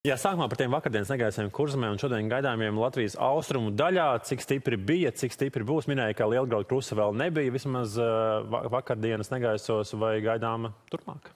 Jā, sākumā par tiem vakardienas negaisiem kurzemē un šodien gaidāmiem Latvijas austrumu daļā, cik stipri bija, cik stipri būs. Minēja, ka Lielgrauda krusta vēl nebija vismaz uh, vakardienas negaisos vai gaidāma turpmāk.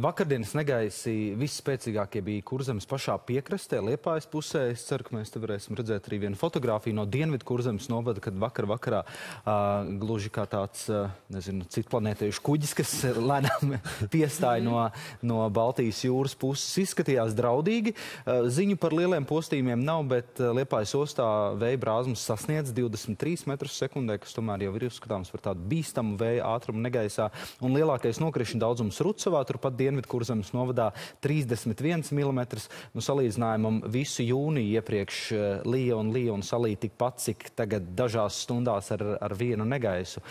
Vakardienas negaisi visspēcīgākie bija kurzemes pašā piekrastē, Liepājas pusē. Es ceru, ka mēs te varēsim redzēt arī vienu fotogrāfiju no Dienvidu kurzemes novada, kad vakar vakarā uh, gluži kā tāds, uh, nezinu, citplanētiešu kuģis, kas lēnām piestāja no, no Baltijas jūras puses, izskatījās draudīgi svarīgi. Eh, ziņu par lieliem postījumiem nav, bet eh, Liepājas ostā vēja brāzmas sasniedz 23 metrus sekundē, kas tomēr jau ir uzskatāms par tādu bīstamu vēja ātrumu negaisā. Un lielākais nokrišņu daudzums Rucavā, turpat Dienvidkurzemes novadā 31 mm. Nu, salīdzinājumam visu jūniju iepriekš eh, lija un lija un salīja tikpat, cik tagad dažās stundās ar, ar vienu negaisu.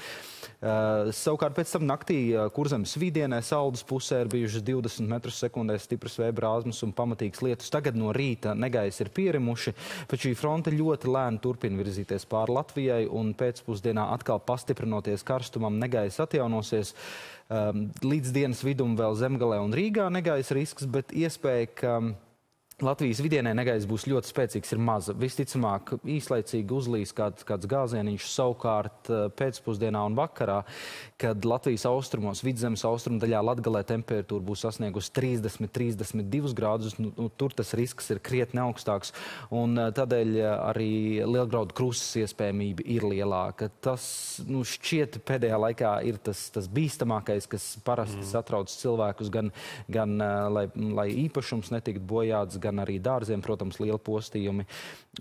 Uh, savukārt pēc tam naktī kurzemes vidienē saldus pusē ir bijušas 20 metrus sekundē stipras vēja brāzmas un pamatīgs lietus. Tagad no rīta negaisi ir pierimuši, bet šī fronte ļoti lēni turpina virzīties pāri Latvijai un pēcpusdienā atkal pastiprinoties karstumam negaisi atjaunosies. Um, līdz dienas vidum vēl Zemgalē un Rīgā negaisa risks, bet iespēja, ka Latvijas vidienē negaiss būs ļoti spēcīgs, ir maza. Visticamāk, īslaicīgi uzlīs kāds, kāds gāzieniņš savukārt eh, pēcpusdienā un vakarā, kad Latvijas austrumos, vidzemes austrumu daļā Latgalē temperatūra būs sasniegusi 30-32 grādus. Nu, nu, tur tas risks ir krietni augstāks, un eh, tādēļ eh, arī lielgraudu krusas iespējamība ir lielāka. Tas nu, šķiet pēdējā laikā ir tas, tas bīstamākais, kas parasti mm. satrauc cilvēkus, gan, gan lai, lai īpašums netiktu bojāts, gan gan arī dārziem, protams, liela postījumi.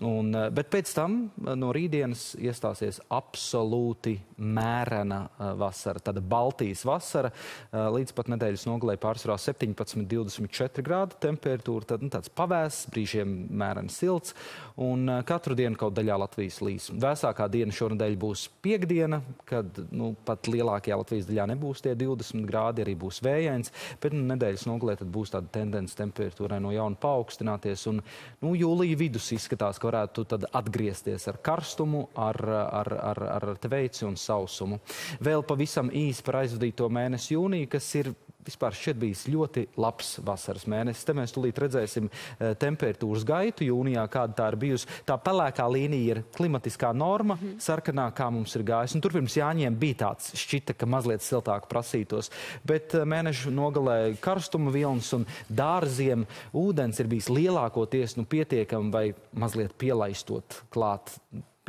Un, eh, bet pēc tam eh, no rītdienas iestāsies absolūti mērena eh, vasara, tāda Baltijas vasara. Līdz pat nedēļas nogalē pārsvarā 17, 24 grādu temperatūra, tad nu, tāds pavēss, brīžiem mērena silts, un katru dienu kaut daļā Latvijas līs. Vēsākā diena šonadēļ būs piekdiena, kad nu, pat lielākajā Latvijas daļā nebūs tie 20 grādi, arī būs vējains, bet nu, nedēļas nogalē tad būs tāda tendence temperatūrai no jauna paaugstināt paaugstināties. Un, nu, jūlija vidus izskatās, ka varētu atgriezties ar karstumu, ar, ar, ar, ar tveici un sausumu. Vēl pavisam īsi par aizvadīto mēnesi jūniju, kas ir vispār šķiet bijis ļoti labs vasaras mēnesis. Te mēs tulīt redzēsim e, temperatūras gaitu jūnijā, kāda tā ir bijusi. Tā pelēkā līnija ir klimatiskā norma, mm -hmm. sarkanā, kā mums ir gājis. Un tur pirms jāņem bija tāds šķita, ka mazliet siltāk prasītos. Bet e, mēnešu nogalē karstuma vilns un dārziem ūdens ir bijis lielākoties nu, pietiekami vai mazliet pielaistot klāt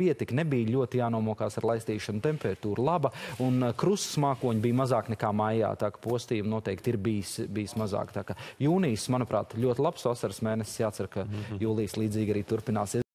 pietika, nebija ļoti jānomokās ar laistīšanu, temperatūra laba, un uh, krustas mākoņi bija mazāk nekā mājā, tā ka postījumi noteikti ir bijis, bijis mazāk. Tā ka jūnijas, manuprāt, ļoti labs vasaras mēnesis, jācer, ka -hmm. jūlijas līdzīgi arī turpināsies.